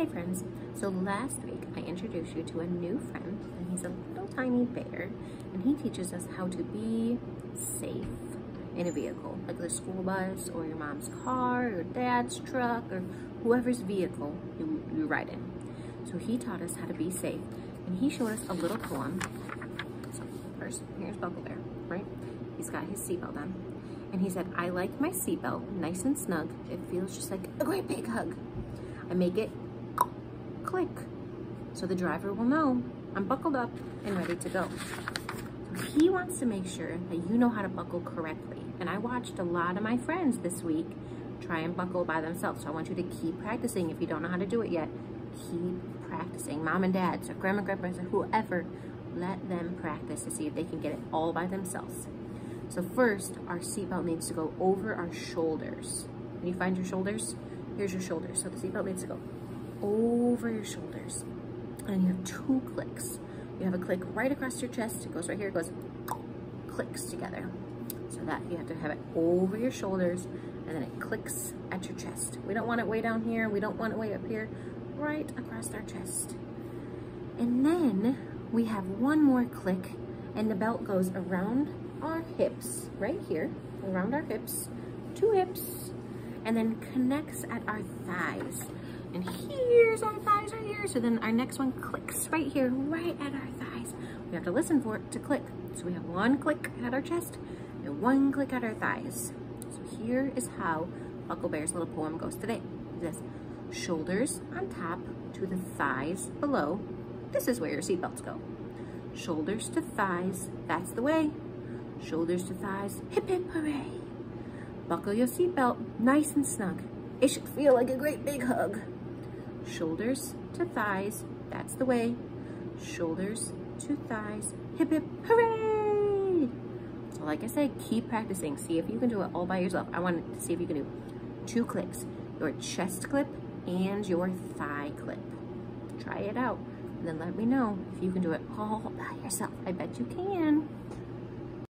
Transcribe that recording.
Hey friends, so last week I introduced you to a new friend and he's a little tiny bear and he teaches us how to be safe in a vehicle, like the school bus or your mom's car or dad's truck or whoever's vehicle you, you ride in. So he taught us how to be safe and he showed us a little poem. So first, here's Buckle Bear, right? He's got his seatbelt on and he said, I like my seatbelt nice and snug. It feels just like a great big hug. I make it click so the driver will know I'm buckled up and ready to go. He wants to make sure that you know how to buckle correctly. And I watched a lot of my friends this week try and buckle by themselves. So I want you to keep practicing. If you don't know how to do it yet, keep practicing. Mom and dad, so grandma, grandpa, or whoever, let them practice to see if they can get it all by themselves. So first, our seatbelt needs to go over our shoulders. Can you find your shoulders? Here's your shoulders. So the seatbelt needs to go over your shoulders. And you have two clicks. You have a click right across your chest. It goes right here. It goes clicks together. So that you have to have it over your shoulders and then it clicks at your chest. We don't want it way down here. We don't want it way up here. Right across our chest. And then we have one more click and the belt goes around our hips, right here, around our hips, two hips, and then connects at our thighs. And here's our thighs right here. So then our next one clicks right here, right at our thighs. We have to listen for it to click. So we have one click at our chest and one click at our thighs. So here is how Buckle Bear's little poem goes today. This shoulders on top to the thighs below. This is where your seatbelts go. Shoulders to thighs, that's the way. Shoulders to thighs, hip hip hooray. Buckle your seatbelt nice and snug. It should feel like a great big hug. Shoulders to thighs, that's the way. Shoulders to thighs, hip hip hooray! So like I said, keep practicing. See if you can do it all by yourself. I want to see if you can do two clicks. Your chest clip and your thigh clip. Try it out and then let me know if you can do it all by yourself. I bet you can.